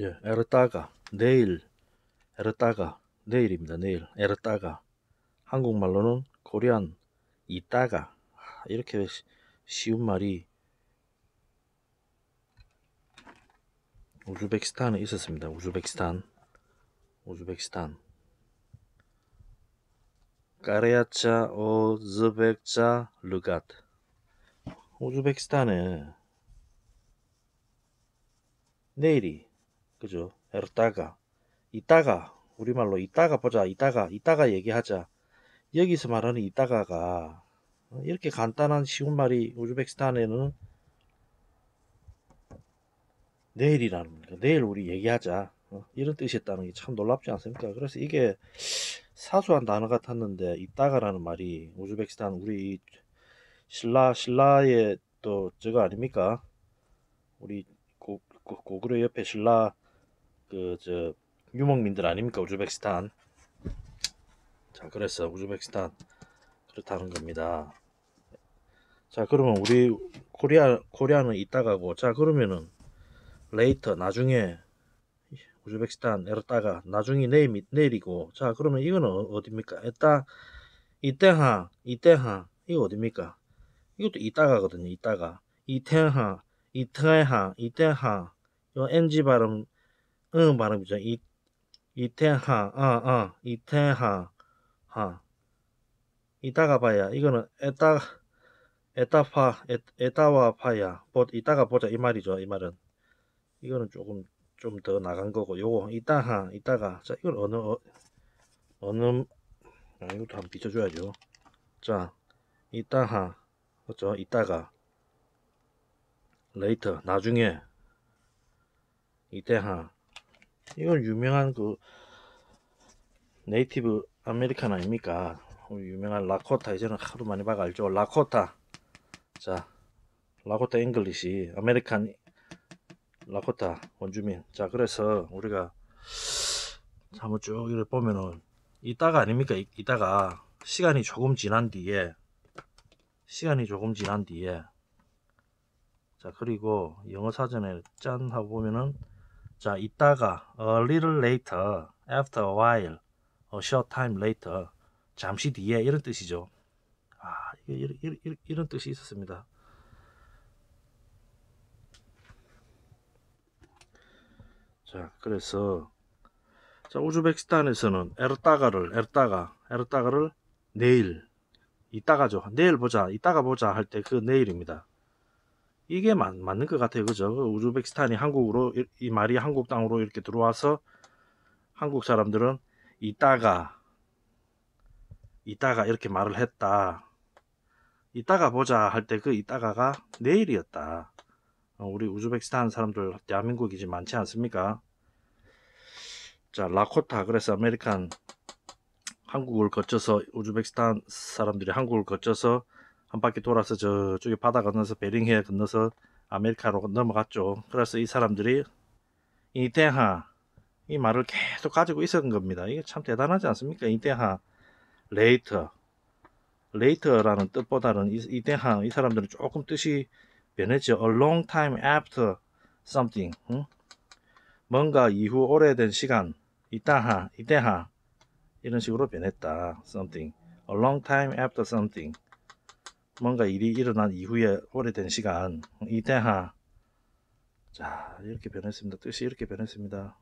예, 에르따가 내일 에르따가 내일입니다. 내일. 에르따가. 한국말로는 코리안 이따가. 아, 이렇게 쉬- 쉬운 말이 우즈베키스탄에 있었습니다. 우즈베키스탄. 우즈베키스탄. 까레야차 오즈벡자 르가트 우즈베키스탄에 내일이 그죠 에르따가 이따가 우리말로 이따가 보자 이따가 이따가 얘기하자 여기서 말하는 이따가가 어, 이렇게 간단한 쉬운 말이 우즈베키스탄에는 내일이라는 겁니다. 내일 우리 얘기하자 어, 이런 뜻이었다는 게 참 놀랍지 않습니까? 그래서 이게 사소한 단어 같았는데 이따가라는 말이 우즈베키스탄 우리 이 신라 신라의 또 저거 아닙니까? 우리 고, 고, 고구려 옆에 신라 그 저 유목민들 아닙니까? 우즈베키스탄. 자 그래서 우즈베키스탄 그렇다는 겁니다. 자 그러면 우리 코리아 코리아는 이따가고 자 그러면은 later 나중에 우즈베키스탄 ertaga 나중에 내일 내일이고 자 그러면 이거는 어- 어딥니까? 에따 이때하 이때하 이거 어딥니까? 이것도 이따가거든요 이따가. 이태하 이태하 이태하. 요 NG 발음 응 발음이죠. 이 이태하 아아 이태하 하. 이따가 봐야. 이거는 에따 에따파 에, 에따와 파야. 보 이따가 보자. 이 말이죠. 이 말은. 이거는 조금 좀 더 나간 거고. 요거 이따하 이따가. 자 이건 어느 어, 어느 아, 이것도 한번 비춰줘야죠. 자 ithehan. 그죠? 이따가. later. 나중에. ithehan 이건 유명한 그 Native American 아닙니까? 우리 유명한 라코타. 이제는 하도 많이 봐가 알죠. 라코타. 자 라코타 English. American 라코타 원주민. 자 그래서 우리가 한번 쭉 이렇게 보면은 이따가 아닙니까? 이- 이따가 시간이 조금 지난 뒤에 시간이 조금 지난 뒤에. 자 그리고 영어 사전에 짠 하고 보면은 자 이따가 a little later after a while a short time later 잠시 뒤에 이런 뜻이죠. 아 이런, 이런, 이런 뜻이 있었습니다. 자 그래서 자 우즈베키스탄에서는 에르따가를 에르따가 에르따가를 내일 이따가죠. 내일 보자 이따가 보자 할 때 그 내일입니다 이게 맞, 맞는 것 같아요. 그죠? 그 우즈베키스탄이 한국으로 이, 이 말이 한국 땅으로 이렇게 들어와서 한국 사람들은 이따가 이따가 이렇게 말을 했다. 이따가 보자 할 때 그 이따가가 내일이었다. 어, 우리 우즈베키스탄 사람들 대한민국이지 많지 않습니까? 자 라코타 그래서 American 한국을 거쳐서 우즈베키스탄 사람들이 한국을 거쳐서 한 바퀴 돌아서 저쪽에 바다 건너서 베링해 건너서 아메리카로 넘어갔죠. 그래서 이 사람들이 ithehan 이 말을 계속 가지고 있었던 겁니다. 이게 참 대단하지 않습니까? ithehan later later라는 뜻보다는 이, ithehan 이 사람들은 조금 뜻이 변했죠. A long time after something. 응? 뭔가 이후 오래된 시간. 이따하, 이때하. 이런 식으로 변했다. something. A long time after something. 뭔가 일이 일어난 이후에 오래된 시간. ithehan. 자, 이렇게 변했습니다. 뜻이 이렇게 변했습니다.